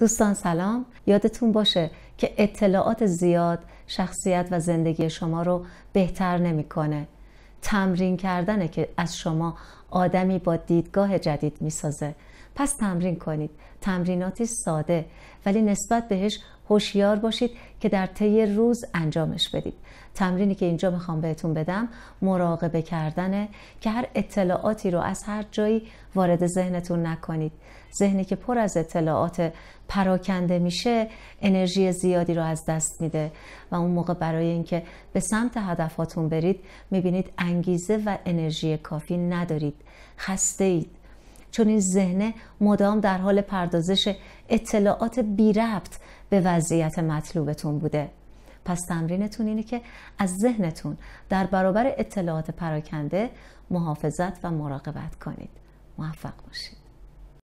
دوستان سلام. یادتون باشه که اطلاعات زیاد شخصیت و زندگی شما رو بهتر نمی‌کنه. تمرین کردنه که از شما آدمی با دیدگاه جدید می‌سازه. پس تمرین کنید. تمریناتی ساده ولی نسبت بهش هوشیار باشید که در طی روز انجامش بدید. تمرینی که اینجا می‌خوام بهتون بدم مراقبه کردنه که هر اطلاعاتی رو از هر جایی وارد ذهنتون نکنید. ذهنی که پر از اطلاعات پراکنده میشه انرژی زیادی رو از دست میده و اون موقع برای اینکه به سمت هدفاتون برید می‌بینید انگیزه و انرژی کافی ندارید. خسته اید. چون این ذهنه مدام در حال پردازش اطلاعات بی ربط به وضعیت مطلوبتون بوده. پس تمرینتون اینه که از ذهنتون در برابر اطلاعات پراکنده محافظت و مراقبت کنید. موفق باشید.